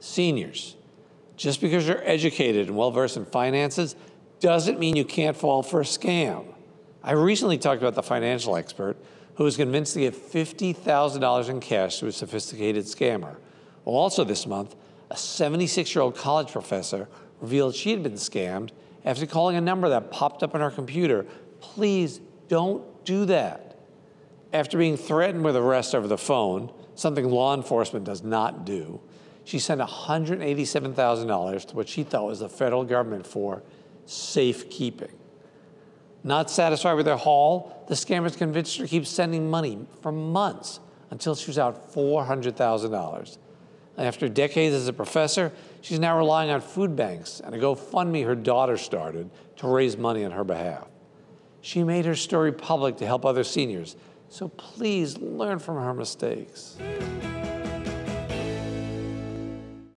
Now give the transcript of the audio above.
Seniors, just because you're educated and well versed in finances doesn't mean you can't fall for a scam. I recently talked about the financial expert who was convinced to give $50,000 in cash to a sophisticated scammer. Well, also this month, a 76 year old college professor revealed she had been scammed after calling a number that popped up on her computer. Please don't do that. After being threatened with arrest over the phone, something law enforcement does not do, she sent $187,000 to what she thought was the federal government for safekeeping. Not satisfied with her haul, the scammers convinced her to keep sending money for months until she was out $400,000. After decades as a professor, she's now relying on food banks and a GoFundMe her daughter started to raise money on her behalf. She made her story public to help other seniors, so please learn from her mistakes.